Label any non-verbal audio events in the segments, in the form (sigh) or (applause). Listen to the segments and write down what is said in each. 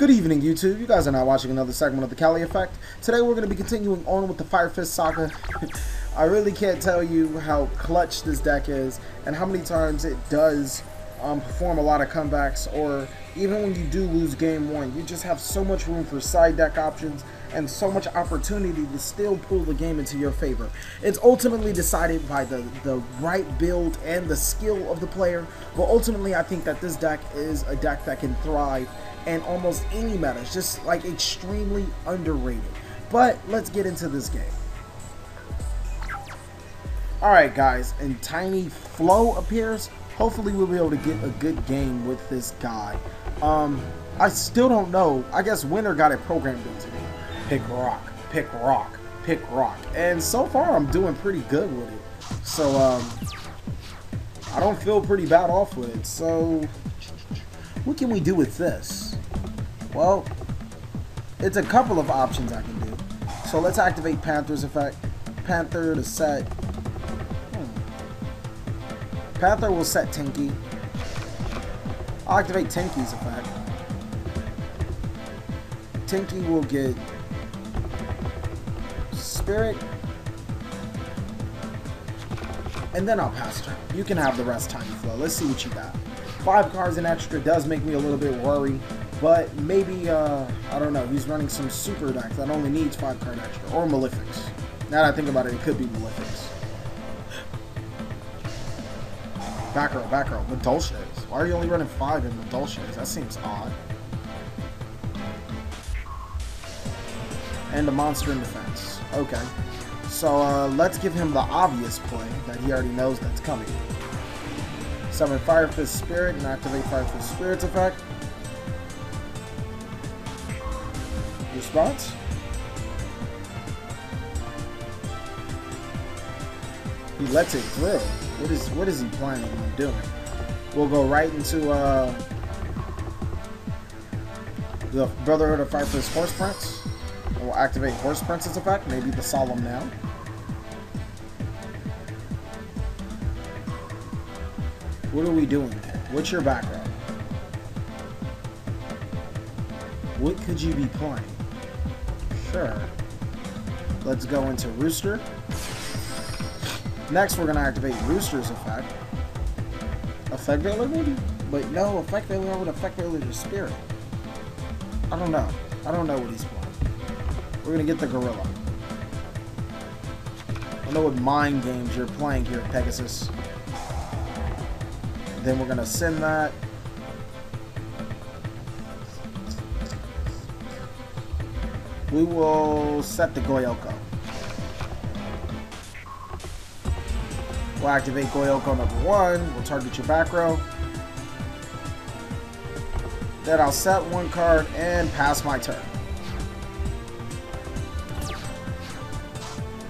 Good evening, YouTube. You guys are now watching another segment of the Cali Effect. Today we're going to be continuing on with the Fire Fist Saga. I really can't tell you how clutch this deck is and how many times it does um, perform a lot of comebacks or even when you do lose game one, you just have so much room for side deck options and so much opportunity to still pull the game into your favor. It's ultimately decided by the, the right build and the skill of the player, but ultimately I think that this deck is a deck that can thrive in almost any meta. It's just like extremely underrated. But let's get into this game. Alright guys, and Tiny Flow appears. Hopefully we'll be able to get a good game with this guy. Um, I still don't know. I guess Winter got it programmed into me. Pick rock, pick rock, pick rock. And so far I'm doing pretty good with it. So, um, I don't feel pretty bad off with it. So, what can we do with this? Well, it's a couple of options I can do. So let's activate Panther's effect. Panther to set. Hmm. Panther will set Tinky. I'll activate Tinky's effect. Tinky will get Spirit. And then I'll pass turn. You can have the rest Tiny Flow. Let's see what you got. Five cards in extra does make me a little bit worried, but maybe, uh, I don't know, he's running some super deck that only needs five card extra, or Malefics. Now that I think about it, it could be Malefics. Back row, back row, Madolches. Why are you only running five in Madolches? That seems odd. And a monster in defense. Okay. So, uh, let's give him the obvious play that he already knows that's coming. Summon Fire Fist Spirit and activate Fire Fist Spirit's effect. Response? He lets it through. What is what is he planning on doing? We'll go right into uh, the Brotherhood of Fire Fist Horse Prince. We'll activate Horse Prince's effect, maybe the Solemn now. What are we doing? What's your background? What could you be playing? Sure. Let's go into Rooster. Next, we're going to activate Rooster's effect. Effect Veiler, maybe? But no, Effect Veiler would Effect Veiler to Spirit. I don't know. I don't know what he's playing. We're going to get the Gorilla. I don't know what mind games you're playing here, Pegasus. Then we're going to send that. We will set the Goyoko. We'll activate Goyoko number one. We'll target your back row. Then I'll set one card and pass my turn.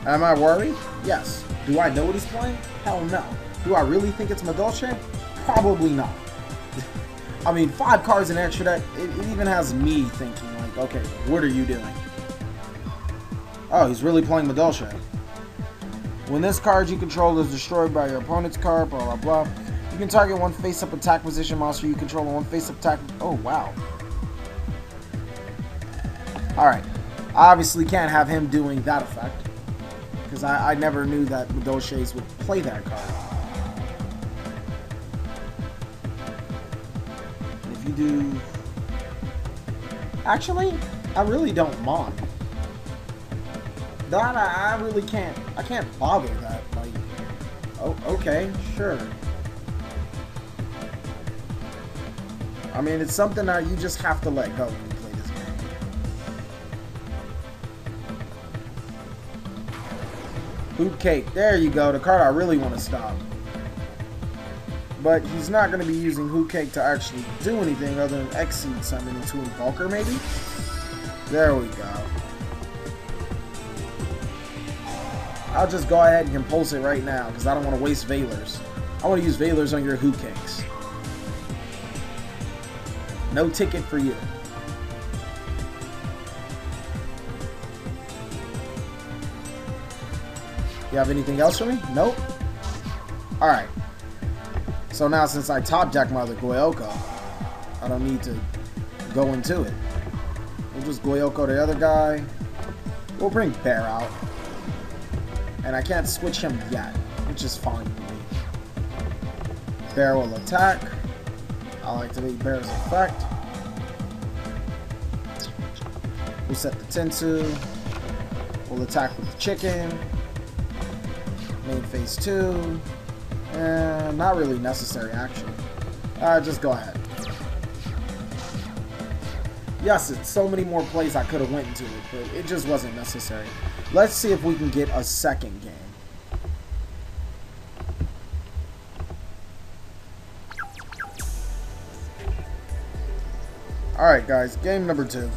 Am I worried? Yes. Do I know what he's playing? Hell no. Do I really think it's Madolche? Probably not. (laughs) I mean, five cards in extra deck, it, it, even has me thinking, like, okay, what are you doing? Oh, he's really playing Madolche. When this card you control is destroyed by your opponent's card, blah, blah, blah, you can target one face-up attack position monster you control and one face-up attack... Oh, wow. Alright. I obviously can't have him doing that effect. Because I, I never knew that Madolches would play that card. If you do... Actually, I really don't mind. That I, I really can't. I can't bother that. Like, oh, okay, sure. I mean, it's something that you just have to let go when you play this game. Hoop Cake. There you go. The card I really want to stop. But he's not going to be using Hoop Cake to actually do anything other than Exceed summon into Invoker, maybe? There we go. I'll just go ahead and compulse it right now because I don't want to waste Veilers. I want to use Veilers on your Hoop Cakes. No ticket for you. You have anything else for me? Nope. Alright. So now since I top deck my other Goyoko, I don't need to go into it. We'll just Goyoko the other guy. We'll bring Bear out. And I can't switch him yet, which is fine. Bear will attack. I'll activate Bear's effect. We'll set the Tensu. We'll attack with the chicken. Main phase 2. Eh, not really necessary, actually. Uh, just go ahead. Yes, it's so many more plays I could have went into it, but it just wasn't necessary. Let's see if we can get a second game. Alright guys, game number two.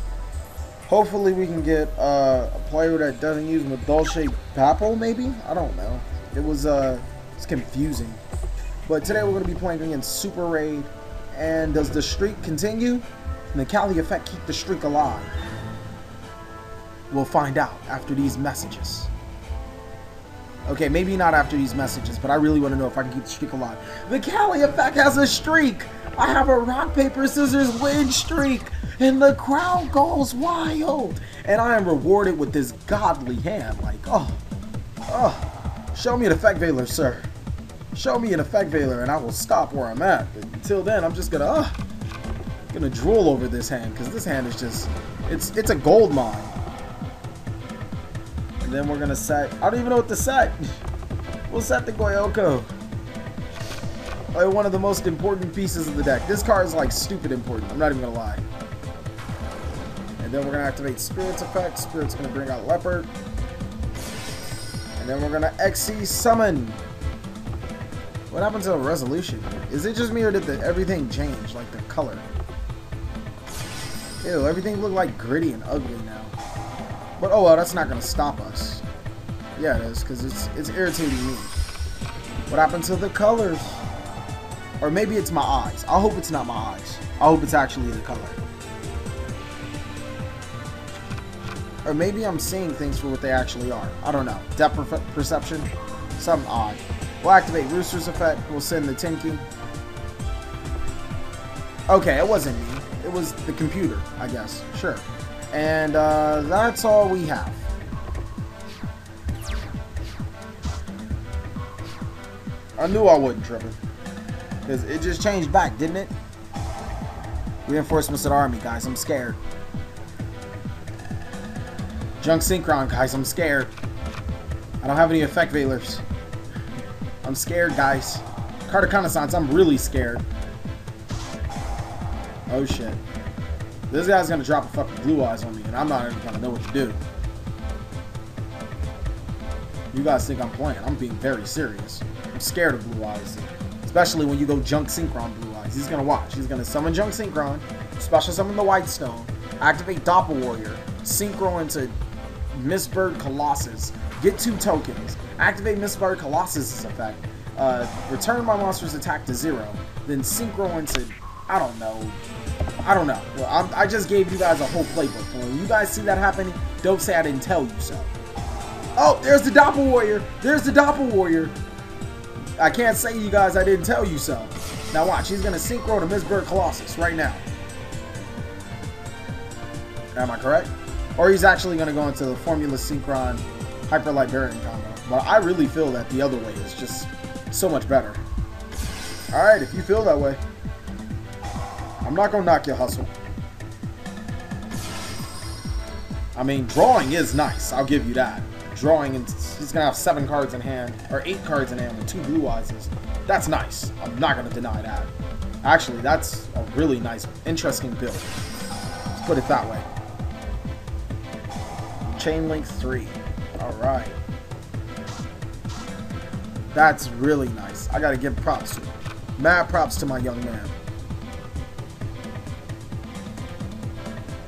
Hopefully we can get uh, a player that doesn't use Madolche Papal, maybe? I don't know. It was uh, it's confusing. But today we're going to be playing against Super Raid. And does the streak continue? Can the Cali effect keep the streak alive? We'll find out after these messages. Okay, maybe not after these messages, but I really want to know if I can keep the streak alive. The Cali effect has a streak! I have a rock, paper, scissors win streak! And the crowd goes wild! And I am rewarded with this godly hand. Like, oh, oh, show me an effect veiler, sir. Show me an effect veiler and I will stop where I'm at. But until then, I'm just gonna, uh, gonna drool over this hand because this hand is just, it's, it's a gold mine. Then we're gonna set, I don't even know what to set. We'll set the Goyoko. Like one of the most important pieces of the deck. This card is like stupid important. I'm not even gonna lie. And then we're gonna activate Spirit's effect. Spirit's gonna bring out Leopard. And then we're gonna XC Summon. What happened to the resolution? Is it just me or did the, everything change? Like the color? Ew, everything looked like gritty and ugly now. But oh well, that's not gonna stop us. Yeah, it is, because it's it's irritating me. What happened to the colors? Or maybe it's my eyes. I hope it's not my eyes. I hope it's actually the color. Or maybe I'm seeing things for what they actually are. I don't know. Depth per perception? Something odd. We'll activate Rooster's effect. We'll send the Tinky. Okay, it wasn't me. It was the computer, I guess. Sure. And uh, that's all we have. I knew I wasn't tripping. Because it just changed back, didn't it? Reinforcements the army, guys. I'm scared. Junk Synchron, guys. I'm scared. I don't have any effect veilers. I'm scared, guys. Card of Consonance, I'm really scared. Oh, shit. This guy's gonna drop a fucking blue eyes on me, and I'm not even gonna know what to do. You guys think I'm playing. I'm being very serious. I'm scared of blue eyes. Especially when you go Junk Synchron Blue Eyes. He's gonna watch. He's gonna summon Junk Synchron, special summon the White Stone, activate Doppel Warrior, Synchro into Mistbird Colossus, get two tokens, activate Mistbird Colossus' effect, uh, return my monster's attack to zero, then Synchro into, I don't know, I don't know. Well, I'm, i just gave you guys a whole playbook. When you guys see that happening, don't say I didn't tell you so. Oh, there's the Doppel Warrior. There's the Doppel Warrior. I can't say you guys I didn't tell you so. Now watch, he's going to synchro to Mistbird Colossus right now. Am I correct? Or he's actually going to go into the Formula Synchron Hyper Librarian combo. But I really feel that the other way is just so much better. Alright, if you feel that way. I'm not going to knock your hustle. I mean, drawing is nice. I'll give you that drawing, and he's gonna have seven cards in hand, or eight cards in hand with two blue eyes. That's nice. I'm not gonna deny that. Actually, that's a really nice, interesting build. Let's put it that way. Chain link three. All right. That's really nice. I gotta give props to him. Mad props to my young man.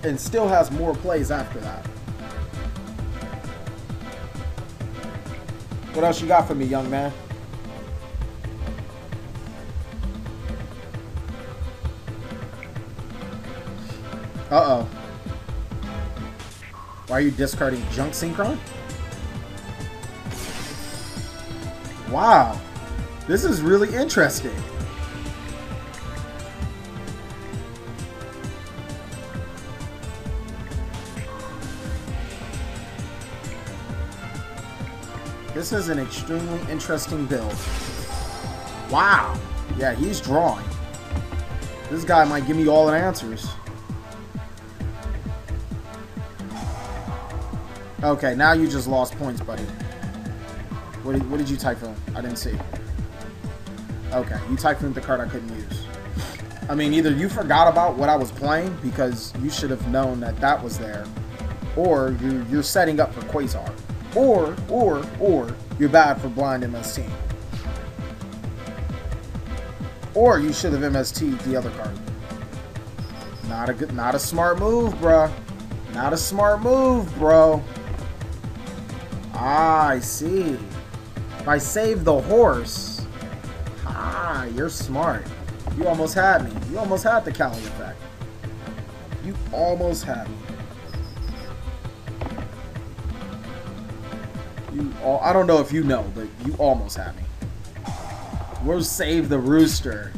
And still has more plays after that. What else you got for me, young man? Uh-oh. Why are you discarding Junk Synchron? Wow. This is really interesting. This is an extremely interesting build. Wow. Yeah, he's drawing. This guy might give me all the answers. Okay, now you just lost points, buddy. What did, what did you typhoon? I didn't see. Okay, you typhooned the card I couldn't use. I mean, either you forgot about what I was playing because you should have known that that was there, or you're, you're setting up for Quasar, or, or, or you're bad for blind MST. Or you should have MST the other card. Not a good, not a smart move, bruh. Not a smart move, bro. Ah, I see. If I save the horse. Ah, you're smart. You almost had me. You almost had the Cali effect. You almost had me. You all, I don't know if you know, but you almost had me. We'll save the rooster.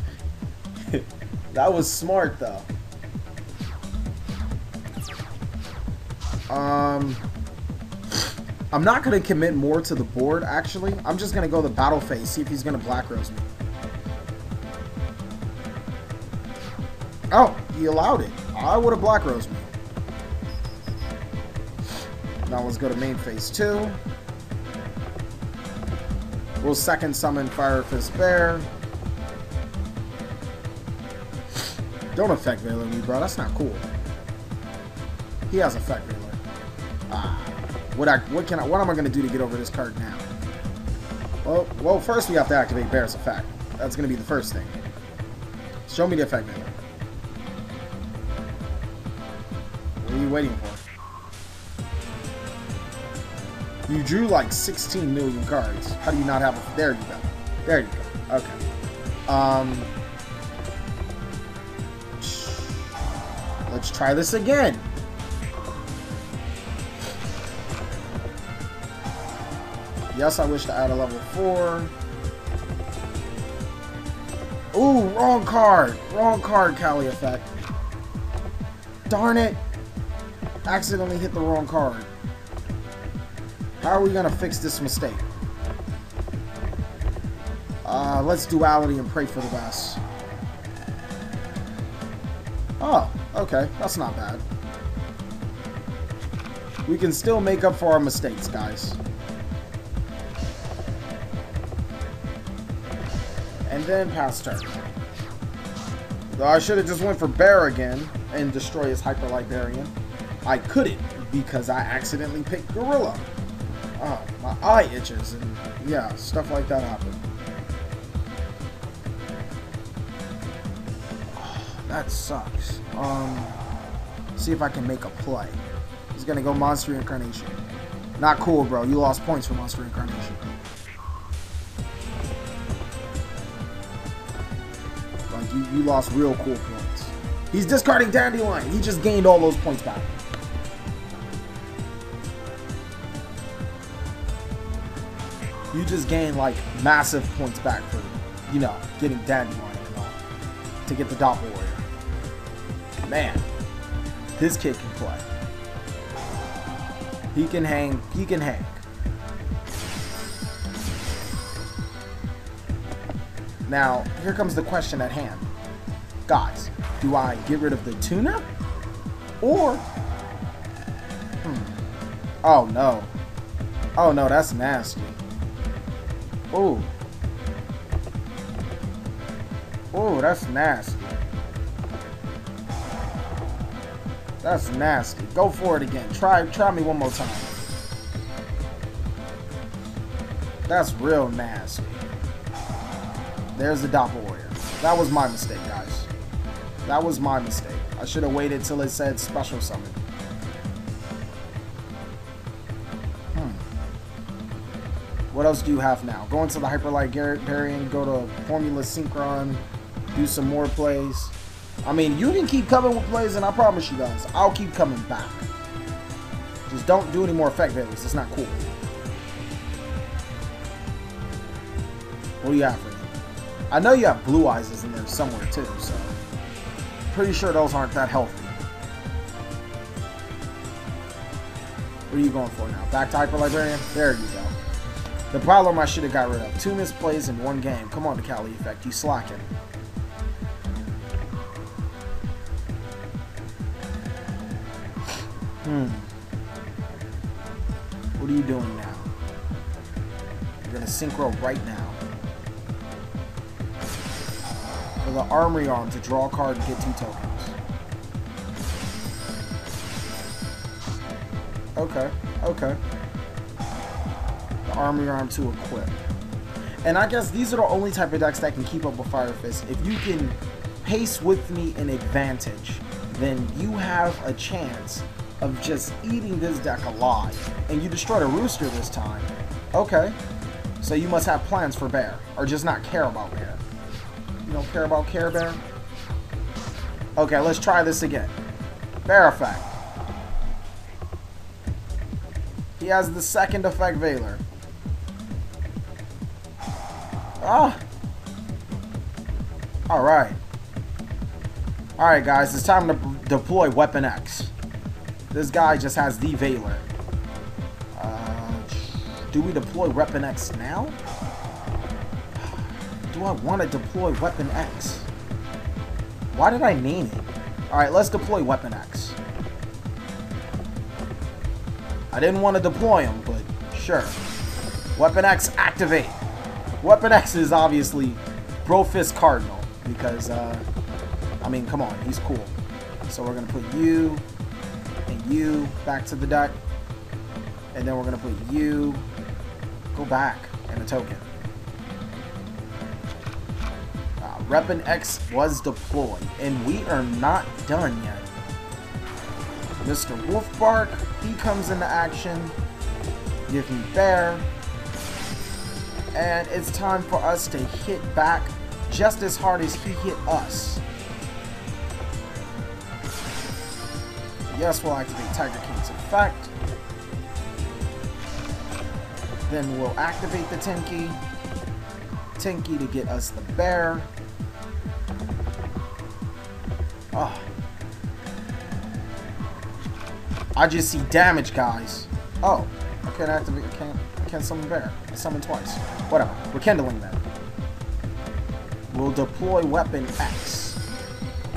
(laughs) that was smart though. Um I'm not going to commit more to the board, actually. I'm just going to go the battle phase, see if he's going to Black Rose me. Oh, he allowed it. I would have Black Rose me. Now let's go to main phase 2. We'll second summon Fire Fist Bear. Don't affect Veiler me, bro. That's not cool. He has effect Veiler. Ah. What I what can I what am I gonna do to get over this card now? Well well first we have to activate Bear's effect. That's gonna be the first thing. Show me the effect man. What are you waiting for? You drew like 16 million cards. How do you not have a there you go. There you go. Okay. Um Let's try this again. Yes, I wish to add a level 4. Ooh, wrong card. Wrong card, Cali effect. Darn it. Accidentally hit the wrong card. How are we going to fix this mistake? Uh, let's duality and pray for the best. Oh, okay. That's not bad. We can still make up for our mistakes, guys. and then pass turn. I should have just went for Bear again and destroy his Hyper Librarian. I couldn't because I accidentally picked Gorilla. Oh, my eye itches and yeah, stuff like that happened. Oh, (sighs) that sucks. Um, see if I can make a play. He's gonna go Monster Incarnation. Not cool, bro. You lost points for Monster Incarnation. Like, you, you lost real cool points. He's discarding Dandelion. He just gained all those points back. You just gain like massive points back for, you know, getting Dandelion and all. To get the Dot Warrior. Man, this kid can play. He can hang. He can hang. Now, here comes the question at hand. Guys, do I get rid of the tuna? Or... Hmm. Oh, no. Oh, no, that's nasty. Ooh. Oh, that's nasty. That's nasty. Go for it again. Try try me one more time. That's real nasty. There's the Doppel Warrior. That was my mistake, guys. That was my mistake. I should have waited till it said special summon. What else do you have now? Go into the Hyper Librarian, go to Formula Synchron, do some more plays. I mean, you can keep coming with plays, and I promise you guys, I'll keep coming back. Just don't do any more effect Veilers. It's not cool. What do you have for me? I know you have blue eyes in there somewhere too, so pretty sure those aren't that healthy. What are you going for now? Back to Hyper Librarian? There you go. The problem I should have got rid of. Two misplays in one game. Come on, the Cali effect. You slacking. Hmm. What are you doing now? You're gonna synchro right now. For the armory arm to draw a card and get two tokens. Okay, okay. Armory arm to equip. And I guess these are the only type of decks that can keep up with Fire Fist. If you can pace with me in advantage, then you have a chance of just eating this deck alive. And you destroyed a rooster this time. Okay. So you must have plans for Bear. Or just not care about Bear. You don't care about Care Bear? Okay, let's try this again. Bear effect. He has the second effect Veiler. Ah. Alright. Alright guys, it's time to deploy Weapon X. This guy just has the Veiler. Uh, do we deploy Weapon X now? (sighs) Do I want to deploy Weapon X? Why did I name it? Alright, let's deploy Weapon X. I didn't want to deploy him, but sure. Weapon X activate. Weapon X is obviously Brofist Cardinal because, uh, I mean, come on, he's cool. So we're going to put you and you back to the deck. And then we're going to put you, go back, and a token. Uh, Weapon X was deployed, and we are not done yet. Mr. Wolfbark, he comes into action. Give me Bear. And it's time for us to hit back just as hard as he hit us. Yes, we'll activate Tiger King's effect. Then we'll activate the Tinky. Tinky to get us the bear. Oh. I just see damage, guys. Oh, I can't activate, I can't, I can't summon bear. I summoned twice. Whatever, we're kindling that. We'll deploy weapon X.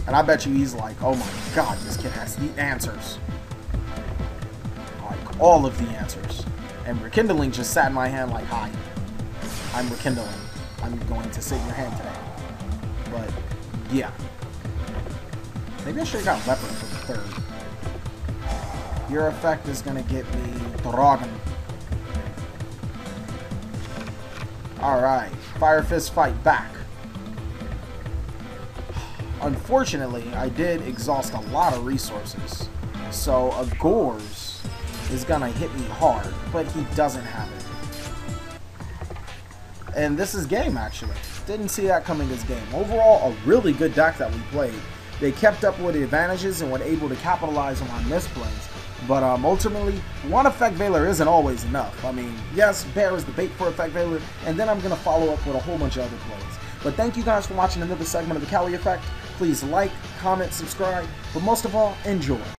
And I bet you he's like, oh my god, this kid has the answers. Like, all of the answers. And Rekindling just sat in my hand like, hi, I'm Rekindling. I'm going to sit in your hand today. But, yeah. Maybe I should have got Leopard for the third. Your effect is going to get me Dragon. Alright, Fire Fist fight back. Unfortunately, I did exhaust a lot of resources. So a Gorz is gonna hit me hard, but he doesn't have it. And this is game, actually. Didn't see that coming as game. Overall, a really good deck that we played. They kept up with the advantages and were able to capitalize on my misplays. But um, ultimately, one Effect Veiler isn't always enough. I mean, yes, Bear is the bait for Effect Veiler, and then I'm going to follow up with a whole bunch of other plays. But thank you guys for watching another segment of the Cali Effect. Please like, comment, subscribe, but most of all, enjoy.